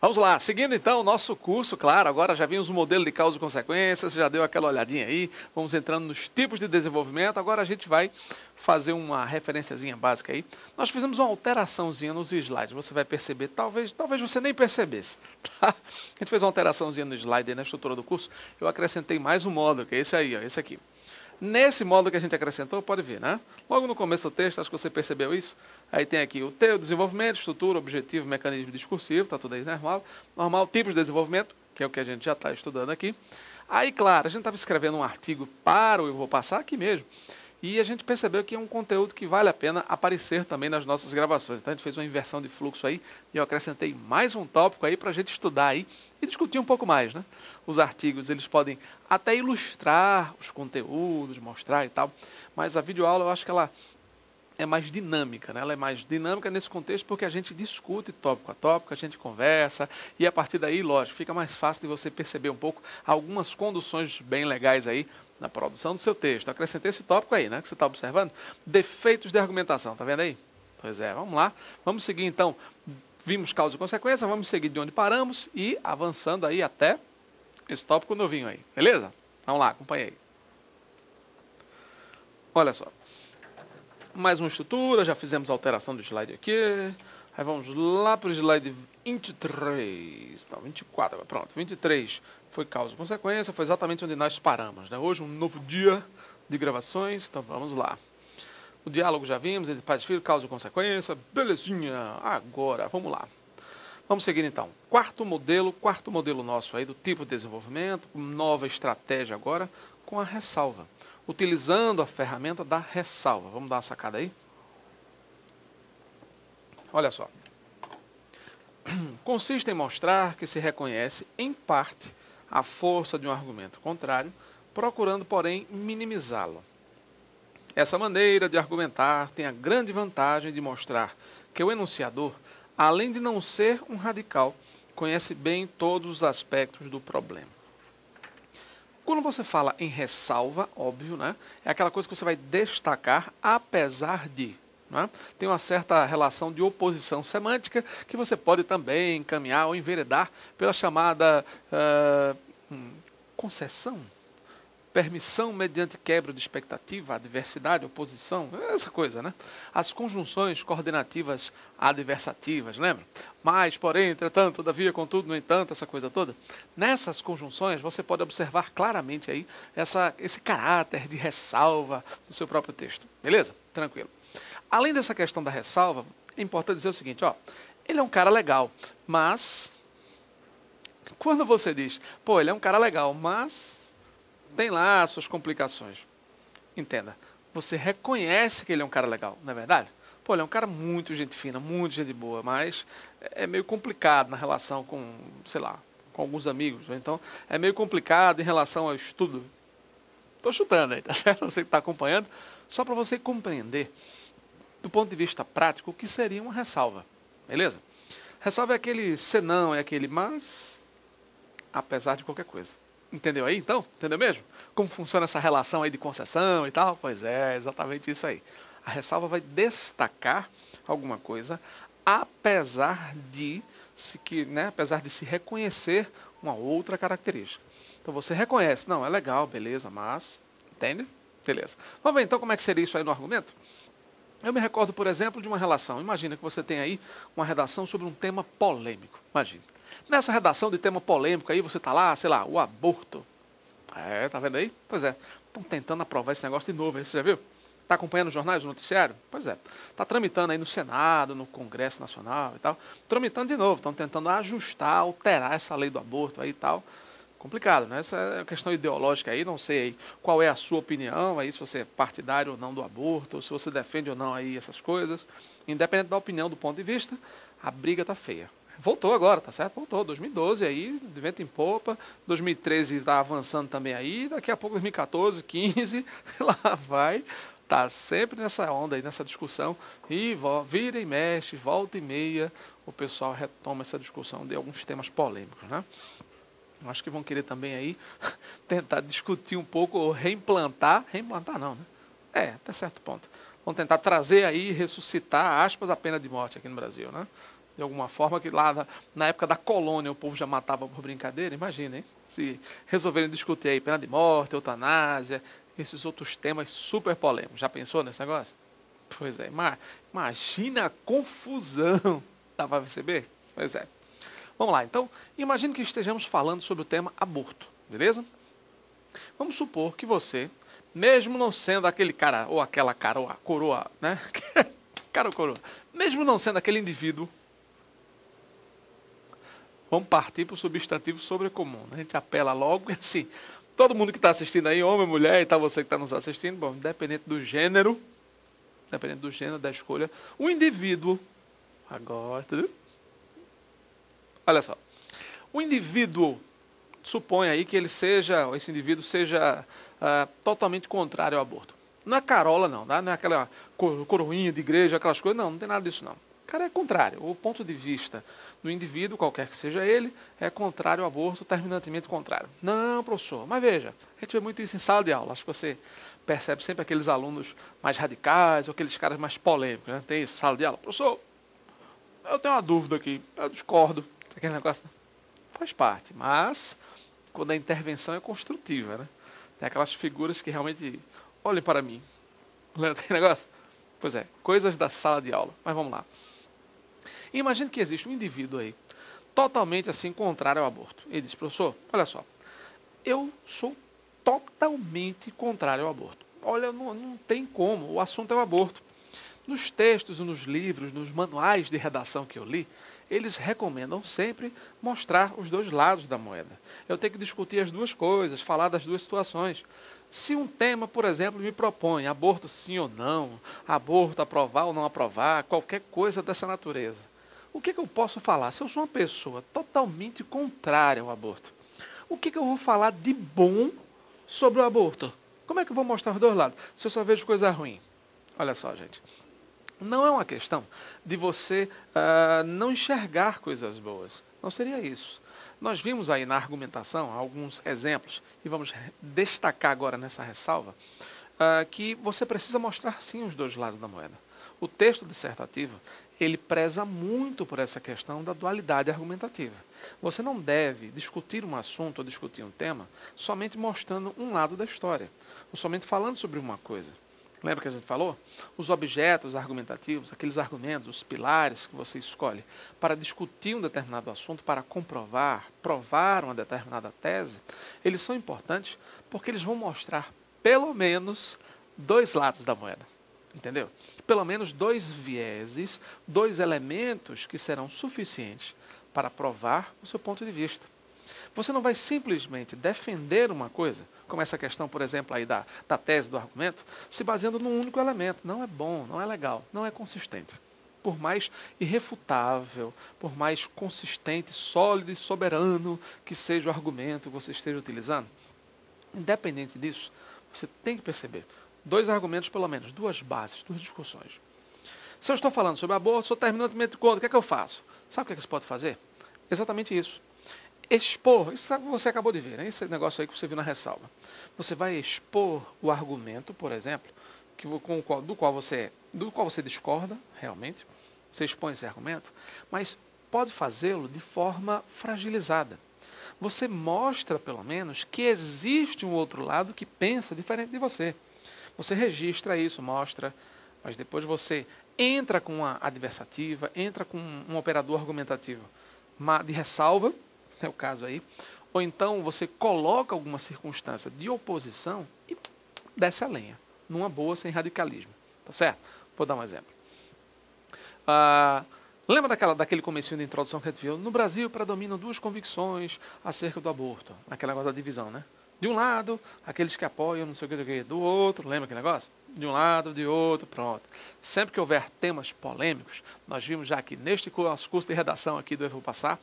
Vamos lá, seguindo então o nosso curso, claro, agora já vimos o modelo de causa e consequências, já deu aquela olhadinha aí, vamos entrando nos tipos de desenvolvimento, agora a gente vai fazer uma referenciazinha básica aí. Nós fizemos uma alteraçãozinha nos slides, você vai perceber, talvez, talvez você nem percebesse, tá? A gente fez uma alteraçãozinha no slide aí na estrutura do curso, eu acrescentei mais um módulo, que é esse aí, ó, esse aqui. Nesse módulo que a gente acrescentou, pode ver, né? Logo no começo do texto, acho que você percebeu isso. Aí tem aqui o teu desenvolvimento, estrutura, objetivo, mecanismo discursivo, está tudo aí normal. Normal, tipos de desenvolvimento, que é o que a gente já está estudando aqui. Aí, claro, a gente estava escrevendo um artigo para o Eu Vou Passar aqui mesmo. E a gente percebeu que é um conteúdo que vale a pena aparecer também nas nossas gravações. Então a gente fez uma inversão de fluxo aí e eu acrescentei mais um tópico aí para a gente estudar aí e discutir um pouco mais, né? Os artigos, eles podem até ilustrar os conteúdos, mostrar e tal, mas a videoaula eu acho que ela é mais dinâmica, né? ela é mais dinâmica nesse contexto porque a gente discute tópico a tópico, a gente conversa e a partir daí, lógico, fica mais fácil de você perceber um pouco algumas conduções bem legais aí na produção do seu texto. Acrescentei esse tópico aí, né, que você está observando. Defeitos de argumentação, tá vendo aí? Pois é, vamos lá. Vamos seguir então Vimos causa e consequência, vamos seguir de onde paramos e avançando aí até esse tópico novinho aí. Beleza? Vamos lá, acompanha aí. Olha só. Mais uma estrutura, já fizemos a alteração do slide aqui. Aí vamos lá para o slide 23. Não, 24, pronto. 23 foi causa e consequência, foi exatamente onde nós paramos. Né? Hoje um novo dia de gravações, então vamos lá. O diálogo já vimos, entre pai e filho, causa e consequência. Belezinha. Agora, vamos lá. Vamos seguir então. Quarto modelo, quarto modelo nosso aí do tipo de desenvolvimento, nova estratégia agora com a ressalva. Utilizando a ferramenta da ressalva. Vamos dar uma sacada aí? Olha só. Consiste em mostrar que se reconhece, em parte, a força de um argumento contrário, procurando, porém, minimizá-lo. Essa maneira de argumentar tem a grande vantagem de mostrar que o enunciador, além de não ser um radical, conhece bem todos os aspectos do problema. Quando você fala em ressalva, óbvio, né? É aquela coisa que você vai destacar apesar de. Né? Tem uma certa relação de oposição semântica que você pode também encaminhar ou enveredar pela chamada uh, concessão permissão mediante quebra de expectativa, adversidade, oposição, essa coisa, né? As conjunções coordenativas adversativas, lembra? Mas, porém, entretanto, todavia, contudo, no entanto, essa coisa toda. Nessas conjunções, você pode observar claramente aí essa, esse caráter de ressalva do seu próprio texto. Beleza? Tranquilo. Além dessa questão da ressalva, é importante dizer o seguinte, ó, ele é um cara legal, mas quando você diz, pô, ele é um cara legal, mas tem lá as suas complicações. Entenda, você reconhece que ele é um cara legal, não é verdade? Pô, ele é um cara muito gente fina, muito gente boa, mas é meio complicado na relação com, sei lá, com alguns amigos. Então, é meio complicado em relação ao estudo. Estou chutando aí, tá certo? Você que está acompanhando, só para você compreender, do ponto de vista prático, o que seria uma ressalva. Beleza? Ressalva é aquele senão, é aquele mas, apesar de qualquer coisa. Entendeu aí então? Entendeu mesmo? Como funciona essa relação aí de concessão e tal? Pois é, exatamente isso aí. A ressalva vai destacar alguma coisa, apesar de se que, né, apesar de se reconhecer uma outra característica. Então você reconhece, não, é legal, beleza, mas entende? Beleza. Vamos ver então como é que seria isso aí no argumento? Eu me recordo, por exemplo, de uma relação. Imagina que você tem aí uma redação sobre um tema polêmico. Imagina. Nessa redação de tema polêmico aí, você está lá, sei lá, o aborto. É, tá vendo aí? Pois é. Estão tentando aprovar esse negócio de novo aí, você já viu? Está acompanhando os jornais, o noticiário? Pois é. Está tramitando aí no Senado, no Congresso Nacional e tal. Tramitando de novo, estão tentando ajustar, alterar essa lei do aborto aí e tal. Complicado, né? Essa é uma questão ideológica aí, não sei qual é a sua opinião aí, se você é partidário ou não do aborto, ou se você defende ou não aí essas coisas. Independente da opinião, do ponto de vista, a briga está feia. Voltou agora, tá certo? Voltou. 2012 aí, de vento em popa. 2013 está avançando também aí. Daqui a pouco, 2014, 15, lá vai. Tá sempre nessa onda aí, nessa discussão. E vira e mexe, volta e meia, o pessoal retoma essa discussão de alguns temas polêmicos, né? Acho que vão querer também aí tentar discutir um pouco, ou reimplantar, reimplantar não, né? É, até certo ponto. Vão tentar trazer aí, ressuscitar, aspas, a pena de morte aqui no Brasil, né? de alguma forma, que lá na, na época da colônia o povo já matava por brincadeira, imagina, hein? Se resolverem discutir aí pena de morte, eutanásia, esses outros temas super polêmicos. Já pensou nesse negócio? Pois é, imagina a confusão. Dá para perceber? Pois é. Vamos lá, então, imagine que estejamos falando sobre o tema aborto, beleza? Vamos supor que você, mesmo não sendo aquele cara, ou aquela cara, ou a coroa, né? cara ou coroa, mesmo não sendo aquele indivíduo, vamos partir para o substantivo sobrecomum. Né? A gente apela logo e assim, todo mundo que está assistindo aí, homem, mulher, e tal, você que está nos assistindo, bom, independente do gênero, independente do gênero, da escolha, o indivíduo, agora? Olha só. O indivíduo, supõe aí que ele seja, esse indivíduo seja uh, totalmente contrário ao aborto. Não é carola, não, tá? não é aquela coroinha de igreja, aquelas coisas, não, não tem nada disso, não. O cara é contrário. O ponto de vista do indivíduo, qualquer que seja ele, é contrário ao aborto, terminantemente contrário. Não, professor, mas veja, a gente vê muito isso em sala de aula. Acho que você percebe sempre aqueles alunos mais radicais, ou aqueles caras mais polêmicos. Né? Tem sala de aula. Professor, eu tenho uma dúvida aqui, eu discordo aquele negócio faz parte, mas quando a intervenção é construtiva, né? Tem aquelas figuras que realmente olhem para mim. Tem negócio? Pois é, coisas da sala de aula. Mas vamos lá. Imagine que existe um indivíduo aí, totalmente assim, contrário ao aborto. Ele diz, professor, olha só, eu sou totalmente contrário ao aborto. Olha, não, não tem como, o assunto é o aborto. Nos textos, nos livros, nos manuais de redação que eu li, eles recomendam sempre mostrar os dois lados da moeda. Eu tenho que discutir as duas coisas, falar das duas situações. Se um tema, por exemplo, me propõe aborto sim ou não, aborto aprovar ou não aprovar, qualquer coisa dessa natureza, o que, que eu posso falar? Se eu sou uma pessoa totalmente contrária ao aborto, o que, que eu vou falar de bom sobre o aborto? Como é que eu vou mostrar os dois lados? Se eu só vejo coisa ruim. Olha só, gente. Não é uma questão de você uh, não enxergar coisas boas. Não seria isso. Nós vimos aí na argumentação alguns exemplos, e vamos destacar agora nessa ressalva, uh, que você precisa mostrar sim os dois lados da moeda. O texto dissertativo, ele preza muito por essa questão da dualidade argumentativa. Você não deve discutir um assunto ou discutir um tema somente mostrando um lado da história, ou somente falando sobre uma coisa. Lembra que a gente falou? Os objetos argumentativos, aqueles argumentos, os pilares que você escolhe para discutir um determinado assunto, para comprovar, provar uma determinada tese, eles são importantes porque eles vão mostrar pelo menos dois lados da moeda. Entendeu? Pelo menos dois vieses, dois elementos que serão suficientes para provar o seu ponto de vista. Você não vai simplesmente defender uma coisa, como essa questão, por exemplo, aí da, da tese do argumento, se baseando num único elemento. Não é bom, não é legal, não é consistente. Por mais irrefutável, por mais consistente, sólido e soberano que seja o argumento que você esteja utilizando, independente disso, você tem que perceber dois argumentos, pelo menos, duas bases, duas discussões. Se eu estou falando sobre aborto, sou terminantemente contra, o que é que eu faço? Sabe o que, é que você pode fazer? Exatamente isso expor, isso você acabou de ver, né? esse negócio aí que você viu na ressalva. Você vai expor o argumento, por exemplo, que, com o qual, do, qual você, do qual você discorda, realmente, você expõe esse argumento, mas pode fazê-lo de forma fragilizada. Você mostra, pelo menos, que existe um outro lado que pensa diferente de você. Você registra isso, mostra, mas depois você entra com uma adversativa, entra com um operador argumentativo de ressalva, é o caso aí, ou então você coloca alguma circunstância de oposição e desce a lenha, numa boa, sem radicalismo. Tá certo? Vou dar um exemplo. Ah, lembra daquela, daquele comecinho de introdução que a gente viu? No Brasil predominam duas convicções acerca do aborto. Aquele negócio da divisão, né? De um lado, aqueles que apoiam, não sei o que, do outro, lembra aquele negócio? De um lado, de outro, pronto. Sempre que houver temas polêmicos, nós vimos já que neste nosso curso de redação aqui do Eu Vou Passar,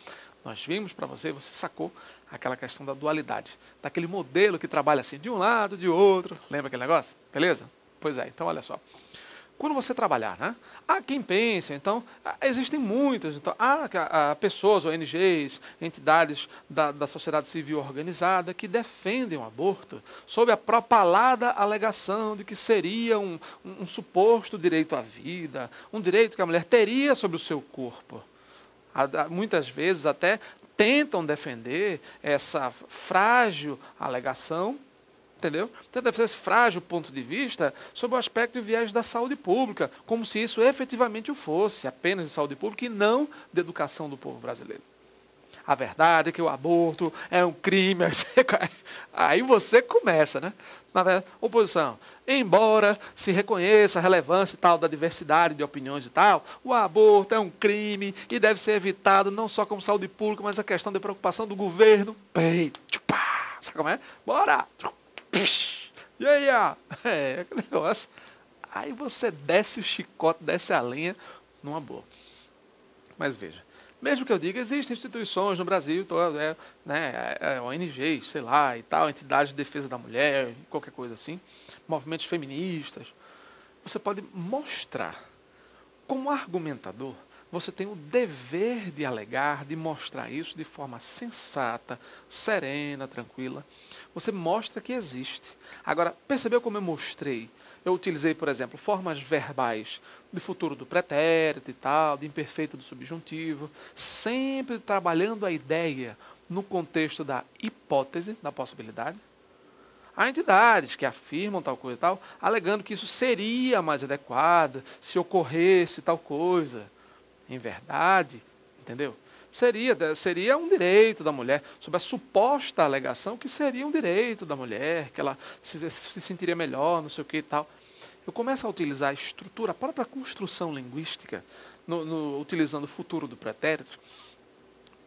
nós vimos para você, você sacou aquela questão da dualidade, daquele modelo que trabalha assim, de um lado, de outro. Lembra aquele negócio? Beleza? Pois é, então olha só. Quando você trabalhar, né? Há quem pense, então, existem muitas, então, há, há pessoas, ONGs, entidades da, da sociedade civil organizada que defendem o aborto sob a propalada alegação de que seria um, um, um suposto direito à vida, um direito que a mulher teria sobre o seu corpo. Muitas vezes até tentam defender essa frágil alegação, entendeu? Tentam defender esse frágil ponto de vista sobre o aspecto e viés da saúde pública, como se isso efetivamente o fosse, apenas de saúde pública e não de educação do povo brasileiro. A verdade é que o aborto é um crime. Aí você começa, né? Na oposição. Embora se reconheça a relevância e tal da diversidade de opiniões e tal, o aborto é um crime e deve ser evitado não só como saúde pública, mas a questão de preocupação do governo. Peito, sabe como é? Bora! E aí, ó. É, que negócio. Aí você desce o chicote, desce a linha numa boa. Mas veja, mesmo que eu diga, existem instituições no Brasil, é, né, é, é ONGs, sei lá, e tal, entidades de defesa da mulher, qualquer coisa assim, movimentos feministas. Você pode mostrar, como argumentador, você tem o dever de alegar, de mostrar isso de forma sensata, serena, tranquila. Você mostra que existe. Agora, percebeu como eu mostrei? Eu utilizei, por exemplo, formas verbais de futuro do pretérito e tal, de imperfeito do subjuntivo, sempre trabalhando a ideia no contexto da hipótese, da possibilidade. Há entidades que afirmam tal coisa e tal, alegando que isso seria mais adequado se ocorresse tal coisa. Em verdade, entendeu? Seria, seria um direito da mulher, sob a suposta alegação que seria um direito da mulher, que ela se, se sentiria melhor, não sei o que e tal eu começo a utilizar a estrutura, a própria construção linguística, no, no, utilizando o futuro do pretérito,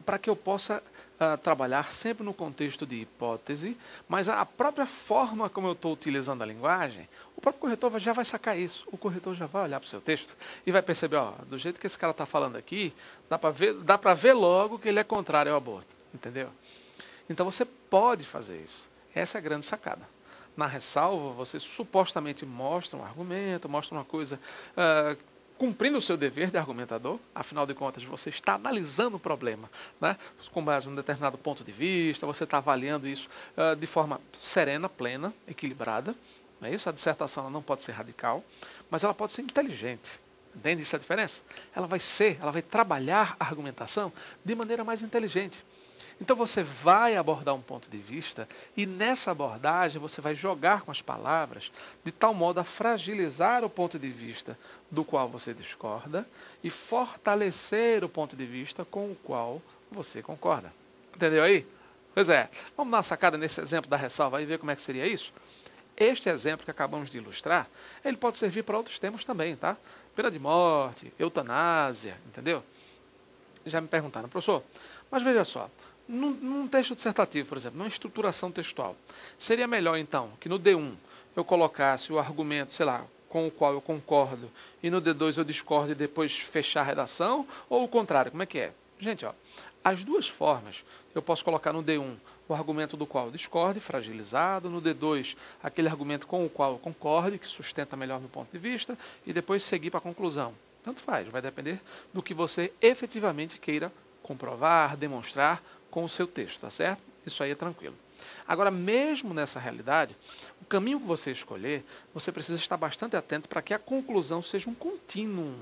para que eu possa uh, trabalhar sempre no contexto de hipótese, mas a, própria forma como eu estou utilizando a linguagem, o próprio corretor já vai sacar isso. O corretor já vai olhar para o seu texto e vai perceber, ó, do jeito que esse cara está falando aqui, dá para ver, dá para ver logo que ele é contrário ao aborto, entendeu? Então você pode fazer isso. Essa é a grande sacada na ressalva, você supostamente mostra um argumento, mostra uma coisa uh, cumprindo o seu dever de argumentador, afinal de contas, você está analisando o problema, né? com base em um determinado ponto de vista, você está avaliando isso uh, de forma serena, plena, equilibrada. Não é isso? A dissertação não pode ser radical, mas ela pode ser inteligente. Entende essa diferença? Ela vai ser, ela vai trabalhar a argumentação de maneira mais inteligente. Então você vai abordar um ponto de vista e nessa abordagem você vai jogar com as palavras de tal modo a fragilizar o ponto de vista do qual você discorda e fortalecer o ponto de vista com o qual você concorda. Entendeu aí? Pois é. Vamos dar uma sacada nesse exemplo da ressalva e ver como é que seria isso? Este exemplo que acabamos de ilustrar, ele pode servir para outros temas também, tá? Pena de morte, eutanásia, entendeu? Já me perguntaram, professor, mas veja só, num, num texto dissertativo, por exemplo, numa estruturação textual, seria melhor, então, que no D1 eu colocasse o argumento, sei lá, com o qual eu concordo, e no D2 eu discordo e depois fechar a redação, ou o contrário, como é que é? Gente, ó, as duas formas eu posso colocar no D1 o argumento do qual eu discorde, fragilizado, no D2 aquele argumento com o qual eu concorde, que sustenta melhor meu ponto de vista, e depois seguir para a conclusão. Tanto faz, vai depender do que você efetivamente queira comprovar, demonstrar com o seu texto, tá certo? Isso aí é tranquilo. Agora, mesmo nessa realidade, o caminho que você escolher, você precisa estar bastante atento para que a conclusão seja um contínuo.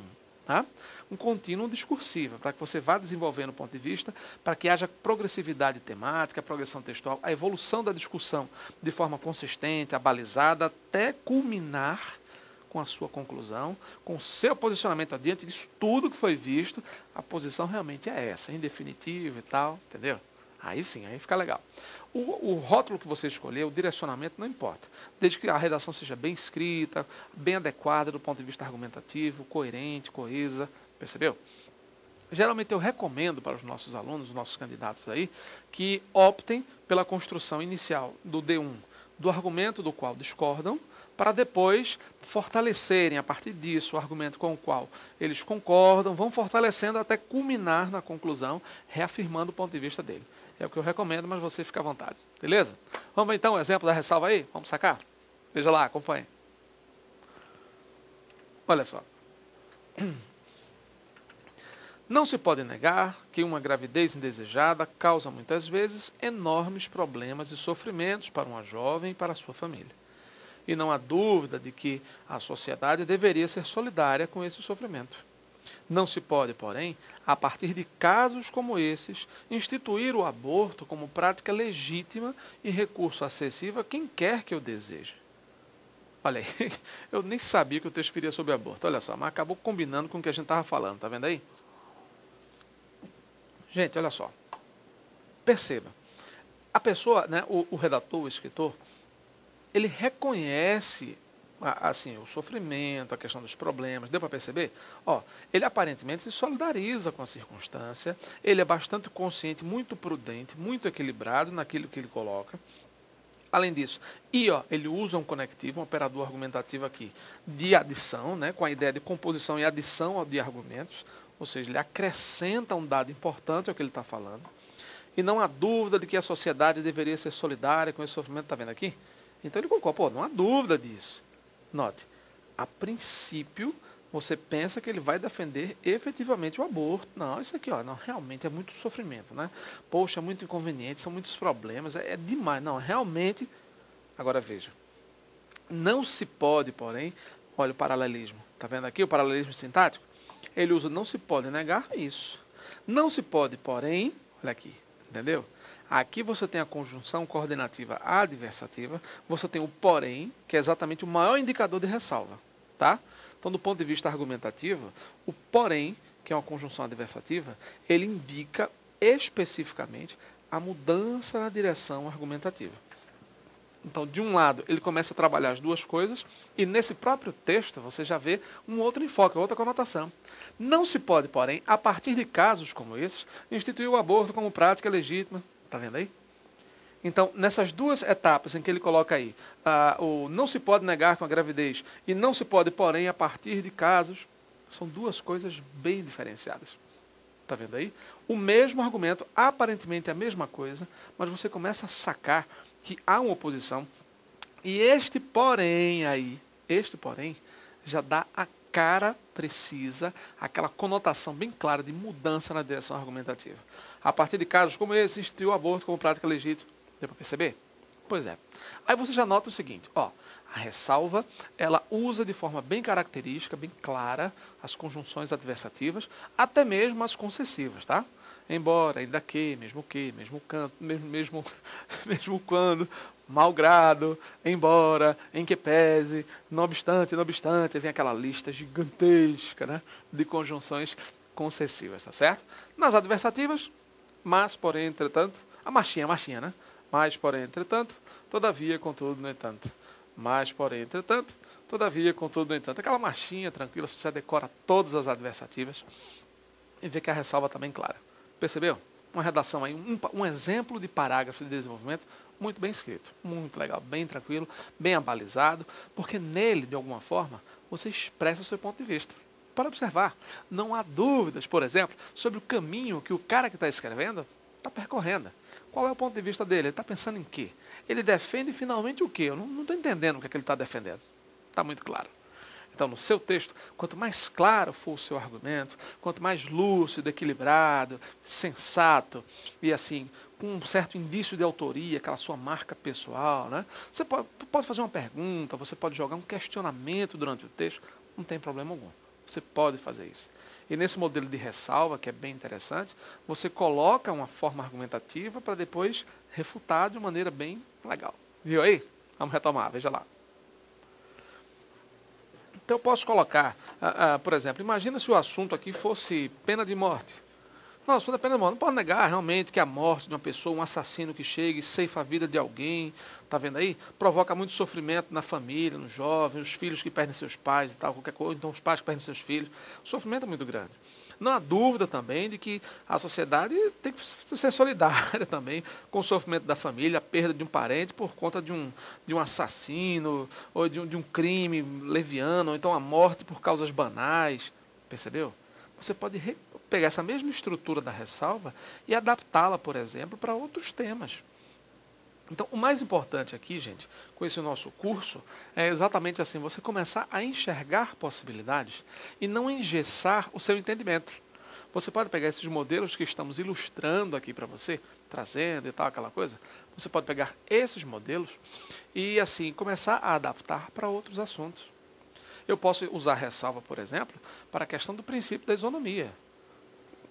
Tá? Um contínuo discursivo, para que você vá desenvolvendo o ponto de vista, para que haja progressividade temática, progressão textual, a evolução da discussão de forma consistente, abalizada, até culminar com a sua conclusão, com o seu posicionamento diante disso tudo que foi visto, a posição realmente é essa, em definitivo e tal, entendeu? Aí sim, aí fica legal. O, o, rótulo que você escolher, o direcionamento, não importa. Desde que a redação seja bem escrita, bem adequada do ponto de vista argumentativo, coerente, coesa, percebeu? Geralmente eu recomendo para os nossos alunos, os nossos candidatos aí, que optem pela construção inicial do D1, do argumento do qual discordam, para depois fortalecerem a partir disso o argumento com o qual eles concordam, vão fortalecendo até culminar na conclusão, reafirmando o ponto de vista dele. É o que eu recomendo, mas você fica à vontade. Beleza? Vamos então o exemplo da ressalva aí? Vamos sacar? Veja lá, acompanhe. Olha só. Não se pode negar que uma gravidez indesejada causa muitas vezes enormes problemas e sofrimentos para uma jovem e para sua família. E não há dúvida de que a sociedade deveria ser solidária com esse sofrimento. Não se pode, porém, a partir de casos como esses, instituir o aborto como prática legítima e recurso acessível a quem quer que o deseje. Olha aí, eu nem sabia que o texto viria sobre aborto. Olha só, mas acabou combinando com o que a gente estava falando, tá vendo aí? Gente, olha só. Perceba. A pessoa, né, o, o redator, o escritor, ele reconhece assim, o sofrimento, a questão dos problemas, deu para perceber? Ó, ele aparentemente se solidariza com a circunstância, ele é bastante consciente, muito prudente, muito equilibrado naquilo que ele coloca. Além disso, e ó, ele usa um conectivo, um operador argumentativo aqui, de adição, né, com a ideia de composição e adição de argumentos, ou seja, ele acrescenta um dado importante ao que ele está falando. E não há dúvida de que a sociedade deveria ser solidária com esse sofrimento, está vendo aqui? Então ele concorda, pô, não há dúvida disso. Note, a princípio, você pensa que ele vai defender efetivamente o aborto. Não, isso aqui, ó, não, realmente é muito sofrimento, né? Poxa, é muito inconveniente, são muitos problemas, é, é demais. Não, realmente. Agora veja. Não se pode, porém, olha o paralelismo. Está vendo aqui o paralelismo sintático? Ele usa não se pode negar isso. Não se pode, porém, olha aqui, entendeu? Aqui você tem a conjunção coordenativa adversativa, você tem o porém, que é exatamente o maior indicador de ressalva. Tá? Então, do ponto de vista argumentativo, o porém, que é uma conjunção adversativa, ele indica especificamente a mudança na direção argumentativa. Então, de um lado, ele começa a trabalhar as duas coisas, e nesse próprio texto você já vê um outro enfoque, outra conotação. Não se pode, porém, a partir de casos como esses, instituir o aborto como prática legítima Está vendo aí? Então, nessas duas etapas em que ele coloca aí, ah, o não se pode negar com a gravidez e não se pode, porém, a partir de casos, são duas coisas bem diferenciadas. Está vendo aí? O mesmo argumento, aparentemente a mesma coisa, mas você começa a sacar que há uma oposição. E este porém aí, este porém, já dá a cara precisa, aquela conotação bem clara de mudança na direção argumentativa a partir de casos como esse, instituiu o aborto como prática legítima. Deu para perceber? Pois é. Aí você já nota o seguinte, ó, a ressalva, ela usa de forma bem característica, bem clara, as conjunções adversativas, até mesmo as concessivas, tá? Embora, ainda que, mesmo que, mesmo canto, mesmo, mesmo, mesmo quando, malgrado, embora, em que pese, não obstante, não obstante, vem aquela lista gigantesca né, de conjunções concessivas, tá certo? Nas adversativas, mas, porém, entretanto, a machinha, a machinha, né? Mas, porém, entretanto, todavia, contudo, no entanto. Mas, porém, entretanto, todavia, contudo, no entanto. Aquela machinha tranquila, você já decora todas as adversativas e vê que a ressalva está bem clara. Percebeu? Uma redação aí, um, um exemplo de parágrafo de desenvolvimento muito bem escrito, muito legal, bem tranquilo, bem abalizado, porque nele, de alguma forma, você expressa o seu ponto de vista para observar. Não há dúvidas, por exemplo, sobre o caminho que o cara que está escrevendo está percorrendo. Qual é o ponto de vista dele? Ele está pensando em quê? Ele defende finalmente o quê? Eu não estou entendendo o que, é que ele está defendendo. Está muito claro. Então, no seu texto, quanto mais claro for o seu argumento, quanto mais lúcido, equilibrado, sensato e assim, com um certo indício de autoria, aquela sua marca pessoal, né? Você pode, pode fazer uma pergunta, você pode jogar um questionamento durante o texto, não tem problema algum. Você pode fazer isso. E nesse modelo de ressalva, que é bem interessante, você coloca uma forma argumentativa para depois refutar de maneira bem legal. Viu aí? Vamos retomar, veja lá. Então eu posso colocar, uh, uh, por exemplo, imagina se o assunto aqui fosse pena de morte. Não, assunto é pena de morte. Não pode negar realmente que a morte de uma pessoa, um assassino que chega e ceifa a vida de alguém, Está vendo aí? Provoca muito sofrimento na família, nos jovens, os filhos que perdem seus pais e tal, qualquer coisa, então os pais que perdem seus filhos. O sofrimento é muito grande. Não há dúvida também de que a sociedade tem que ser solidária também com o sofrimento da família, a perda de um parente por conta de um, de um assassino, ou de um, de um crime leviano, ou então a morte por causas banais. Percebeu? Você pode pegar essa mesma estrutura da ressalva e adaptá-la, por exemplo, para outros temas. Então, o mais importante aqui, gente, com esse nosso curso, é exatamente assim: você começar a enxergar possibilidades e não engessar o seu entendimento. Você pode pegar esses modelos que estamos ilustrando aqui para você, trazendo e tal, aquela coisa. Você pode pegar esses modelos e, assim, começar a adaptar para outros assuntos. Eu posso usar ressalva, por exemplo, para a questão do princípio da isonomia.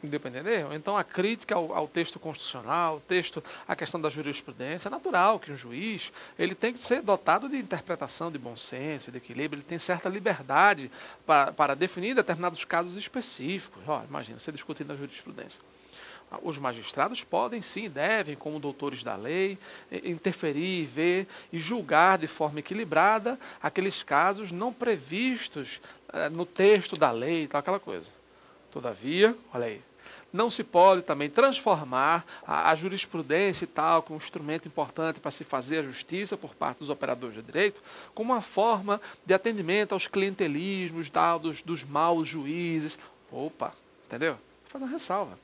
Deu para entender? Então, a crítica ao, ao, texto constitucional, texto, a questão da jurisprudência, é natural que um juiz ele tem que ser dotado de interpretação, de bom senso, de equilíbrio, ele tem certa liberdade para, para definir determinados casos específicos. Imagina, você discutindo a jurisprudência. Os magistrados podem, sim, devem, como doutores da lei, interferir, ver e julgar de forma equilibrada aqueles casos não previstos eh, no texto da lei, tal, aquela coisa. Todavia, olha aí, não se pode também transformar a, a, jurisprudência e tal, como um instrumento importante para se fazer a justiça por parte dos operadores de direito, como uma forma de atendimento aos clientelismos tal, dos, dos maus juízes. Opa, entendeu? Faz uma ressalva.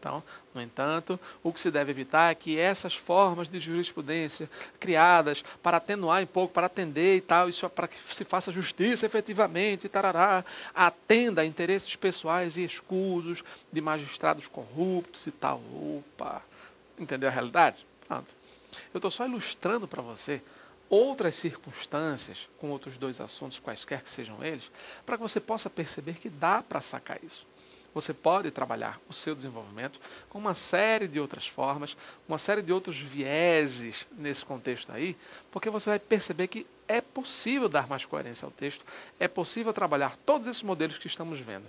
Então, no entanto, o que se deve evitar é que essas formas de jurisprudência criadas para atenuar um pouco, para atender e tal, isso é para que se faça justiça efetivamente, tarará, atenda a interesses pessoais e escusos de magistrados corruptos e tal. Opa! Entendeu a realidade? Pronto. Eu estou só ilustrando para você outras circunstâncias com outros dois assuntos, quaisquer que sejam eles, para que você possa perceber que dá para sacar isso. Você pode trabalhar o seu desenvolvimento com uma série de outras formas, uma série de outros vieses nesse contexto aí, porque você vai perceber que é possível dar mais coerência ao texto, é possível trabalhar todos esses modelos que estamos vendo.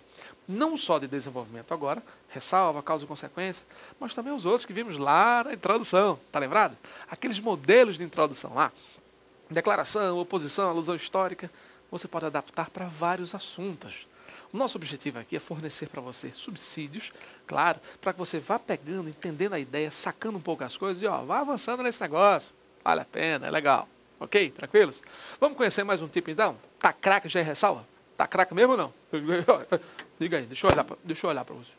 Não só de desenvolvimento agora, ressalva, causa e consequência, mas também os outros que vimos lá na introdução, tá lembrado? Aqueles modelos de introdução lá, declaração, oposição, alusão histórica, você pode adaptar para vários assuntos. Nosso objetivo aqui é fornecer para você subsídios, claro, para que você vá pegando, entendendo a ideia, sacando um pouco as coisas e ó, vá avançando nesse negócio. Vale a pena, é legal. Ok? Tranquilos? Vamos conhecer mais um tipo então? Tá craque já é ressalva? Tá craque mesmo ou não? Diga aí, deixa eu olhar, deixa eu olhar para você.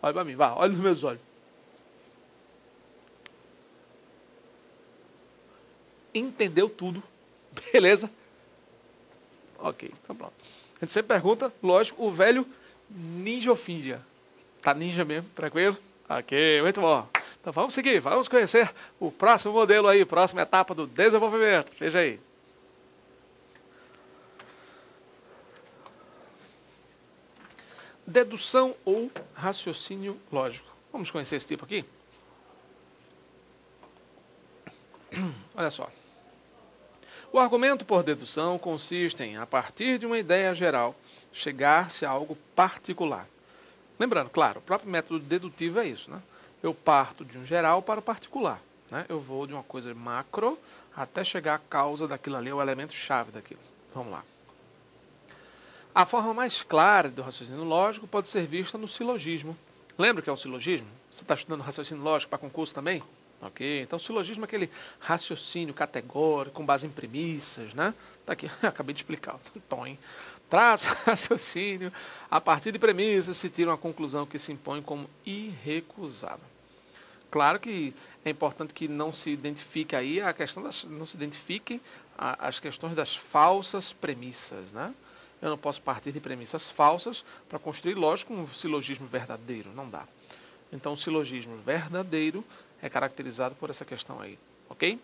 Olha para mim, vá, olha nos meus olhos. Entendeu tudo? Beleza? Ok, então pronto. A gente sempre pergunta, lógico, o velho ninja finja? Tá ninja mesmo, tranquilo? Ok, muito bom. Então vamos seguir, vamos conhecer o próximo modelo aí, próxima etapa do desenvolvimento. Veja aí. Dedução ou raciocínio lógico. Vamos conhecer esse tipo aqui? Olha só. O argumento por dedução consiste em, a partir de uma ideia geral, chegar-se a algo particular. Lembrando, claro, o próprio método dedutivo é isso. Né? Eu parto de um geral para o particular. Né? Eu vou de uma coisa macro até chegar à causa daquilo ali, o elemento chave daquilo. Vamos lá. A forma mais clara do raciocínio lógico pode ser vista no silogismo. Lembra que é o silogismo? Você está estudando raciocínio lógico para concurso também? Ok? Então, silogismo é aquele raciocínio categórico, com base em premissas, né? Tá aqui, acabei de explicar. Tom? Traz raciocínio, a partir de premissas se tira uma conclusão que se impõe como irrecusável. Claro que é importante que não se identifique aí a questão das, não se identifiquem as questões das falsas premissas, né? Eu não posso partir de premissas falsas para construir, lógico, um silogismo verdadeiro, não dá. Então, o silogismo verdadeiro é caracterizado por essa questão aí, ok?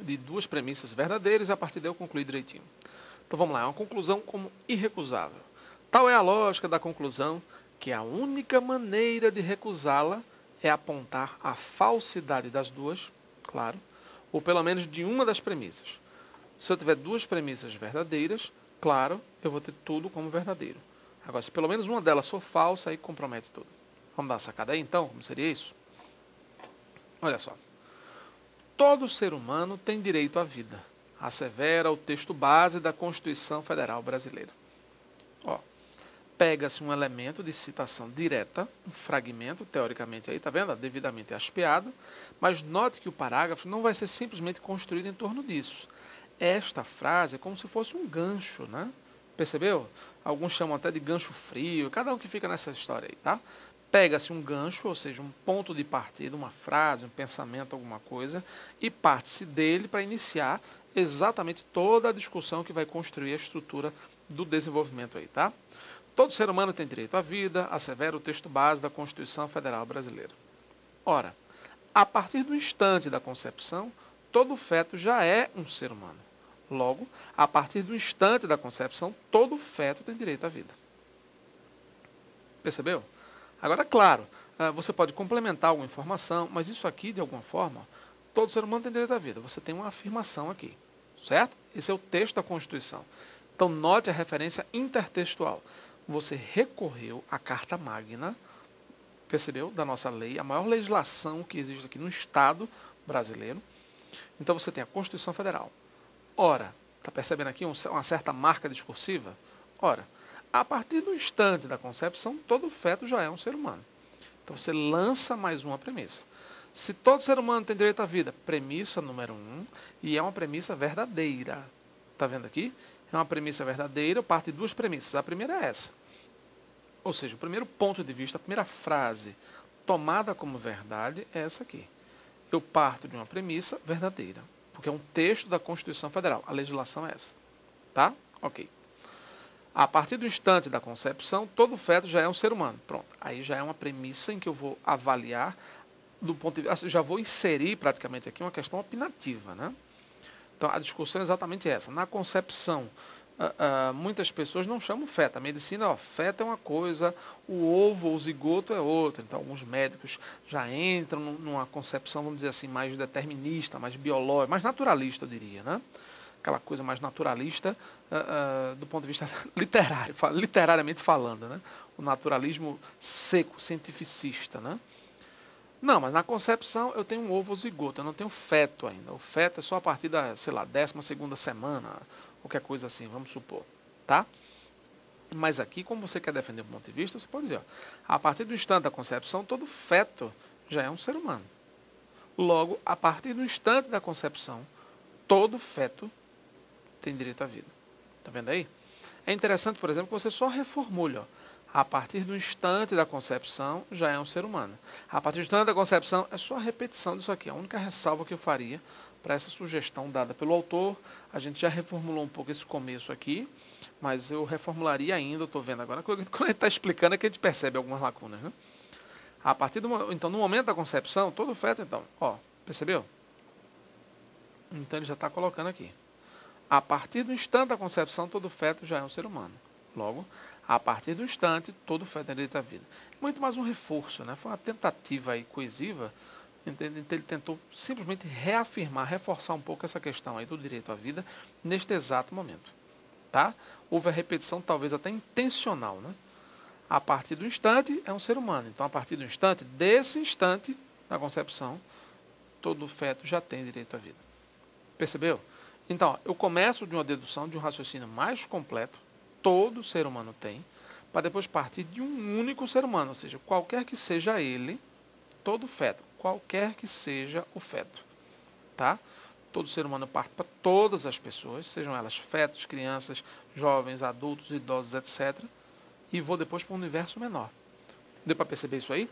De duas premissas verdadeiras, a partir daí eu concluí direitinho. Então vamos lá, é uma conclusão como irrecusável. Tal é a lógica da conclusão que a única maneira de recusá-la é apontar a falsidade das duas, claro, ou pelo menos de uma das premissas. Se eu tiver duas premissas verdadeiras, claro, eu vou ter tudo como verdadeiro. Agora, se pelo menos uma delas for falsa, aí compromete tudo. Vamos dar uma sacada aí então? Como seria isso? Olha só. Todo ser humano tem direito à vida. Assevera o texto base da Constituição Federal Brasileira. Pega-se um elemento de citação direta, um fragmento, teoricamente aí, tá vendo? Devidamente aspeado, mas note que o parágrafo não vai ser simplesmente construído em torno disso. Esta frase é como se fosse um gancho, né? Percebeu? Alguns chamam até de gancho frio, cada um que fica nessa história aí, tá? Pega-se um gancho, ou seja, um ponto de partida, uma frase, um pensamento, alguma coisa, e parte-se dele para iniciar exatamente toda a discussão que vai construir a estrutura do desenvolvimento aí, tá? Todo ser humano tem direito à vida, assevera o texto base da Constituição Federal Brasileira. Ora, a partir do instante da concepção, todo feto já é um ser humano. Logo, a partir do instante da concepção, todo feto tem direito à vida. Percebeu? Agora, claro, ah, você pode complementar alguma informação, mas isso aqui, de alguma forma, todo ser humano tem direito à vida. Você tem uma afirmação aqui, certo? Esse é o texto da Constituição. Então, note a referência intertextual. Você recorreu à Carta Magna, percebeu? Da nossa lei, a maior legislação que existe aqui no Estado brasileiro. Então, você tem a Constituição Federal. Ora, está percebendo aqui uma certa marca discursiva? Ora, a partir do instante da concepção, todo feto já é um ser humano. Então, você lança mais uma premissa. Se todo ser humano tem direito à vida, premissa número um, e é uma premissa verdadeira. Está vendo aqui? É uma premissa verdadeira, parte de duas premissas. A primeira é essa. Ou seja, o primeiro ponto de vista, a primeira frase tomada como verdade é essa aqui. Eu parto de uma premissa verdadeira, porque é um texto da Constituição Federal. A legislação é essa. Tá? Ok. A partir do instante da concepção, todo feto já é um ser humano. Pronto. Aí já é uma premissa em que eu vou avaliar do ponto de vista, já vou inserir praticamente aqui uma questão opinativa, né? Então, a discussão é exatamente essa. Na concepção, uh, uh, muitas pessoas não chamam feto. A medicina, ó, feto é uma coisa, o ovo ou o zigoto é outra. Então, alguns médicos já entram numa concepção, vamos dizer assim, mais determinista, mais biológica, mais naturalista, eu diria, né? Aquela coisa mais naturalista uh, do ponto de vista literário, literariamente falando, né? O naturalismo seco, cientificista, né? Não, mas na concepção eu tenho um ovo zigoto, eu não tenho feto ainda. O feto é só a partir da, sei lá, décima segunda semana, qualquer coisa assim, vamos supor, tá? Mas aqui, como você quer defender um ponto de vista, você pode dizer, ó, a partir do instante da concepção, todo feto já é um ser humano. Logo, a partir do instante da concepção, todo feto tem direito à vida. Tá vendo aí? É interessante, por exemplo, que você só reformule, ó a partir do instante da concepção, já é um ser humano. A partir do instante da concepção, é só a repetição disso aqui. A única ressalva que eu faria para essa sugestão dada pelo autor, a gente já reformulou um pouco esse começo aqui, mas eu reformularia ainda, estou vendo agora. Quando ele está explicando é que a gente percebe algumas lacunas. Né? A partir do então, no momento da concepção, todo feto, então, ó, percebeu? Então ele já está colocando aqui. A partir do instante da concepção, todo feto já é um ser humano. Logo, a partir do instante, todo feto tem direito à vida. Muito mais um reforço, né? Foi uma tentativa aí coesiva, entende? ele tentou simplesmente reafirmar, reforçar um pouco essa questão aí do direito à vida neste exato momento. Tá? Houve a repetição talvez até intencional, né? A partir do instante é um ser humano. Então, a partir do instante, desse instante da concepção, todo feto já tem direito à vida. Percebeu? Então, eu começo de uma dedução, de um raciocínio mais completo, todo ser humano tem, para depois partir de um único ser humano, ou seja, qualquer que seja ele, todo feto, qualquer que seja o feto, tá? Todo ser humano parte para todas as pessoas, sejam elas fetos, crianças, jovens, adultos, idosos, etc. E vou depois para um universo menor. Deu para perceber isso aí?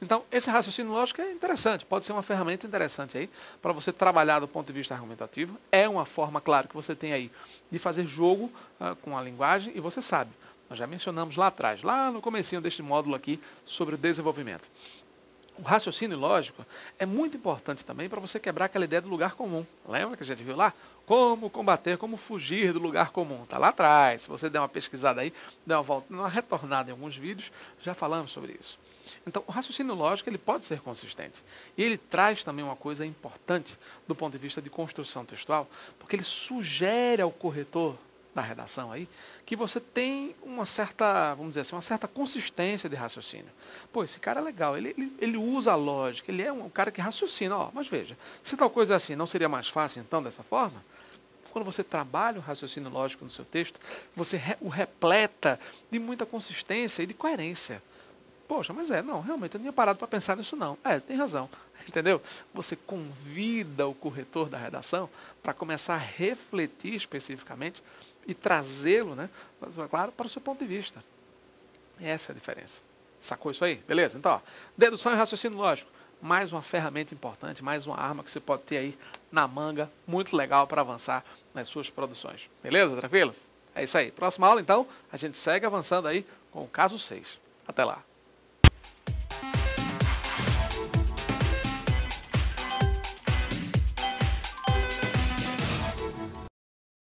Então, esse raciocínio lógico é interessante, pode ser uma ferramenta interessante aí para você trabalhar do ponto de vista argumentativo. É uma forma, claro, que você tem aí de fazer jogo uh, com a linguagem e você sabe. Nós já mencionamos lá atrás, lá no comecinho deste módulo aqui sobre o desenvolvimento. O raciocínio lógico é muito importante também para você quebrar aquela ideia do lugar comum. Lembra que a gente viu lá? Como combater, como fugir do lugar comum. Está lá atrás. Se você der uma pesquisada aí, der uma volta, uma retornada em alguns vídeos, já falamos sobre isso. Então, o raciocínio lógico ele pode ser consistente. E ele traz também uma coisa importante do ponto de vista de construção textual, porque ele sugere ao corretor da redação aí, que você tem uma certa, vamos dizer assim, uma certa consistência de raciocínio. Pô, esse cara é legal, ele, ele, ele usa a lógica, ele é um cara que raciocina, ó, mas veja, se tal coisa é assim, não seria mais fácil então dessa forma? Quando você trabalha o raciocínio lógico no seu texto, você o repleta de muita consistência e de coerência. Poxa, mas é, não, realmente eu não tinha parado para pensar nisso não. É, tem razão. Entendeu? Você convida o corretor da redação para começar a refletir especificamente e trazê-lo, né, claro, para o seu ponto de vista. Essa é a diferença. Sacou isso aí? Beleza? Então, ó, dedução e raciocínio lógico. Mais uma ferramenta importante, mais uma arma que você pode ter aí na manga, muito legal para avançar nas suas produções. Beleza? Tranquilos? É isso aí. Próxima aula, então, a gente segue avançando aí com o caso 6. Até lá.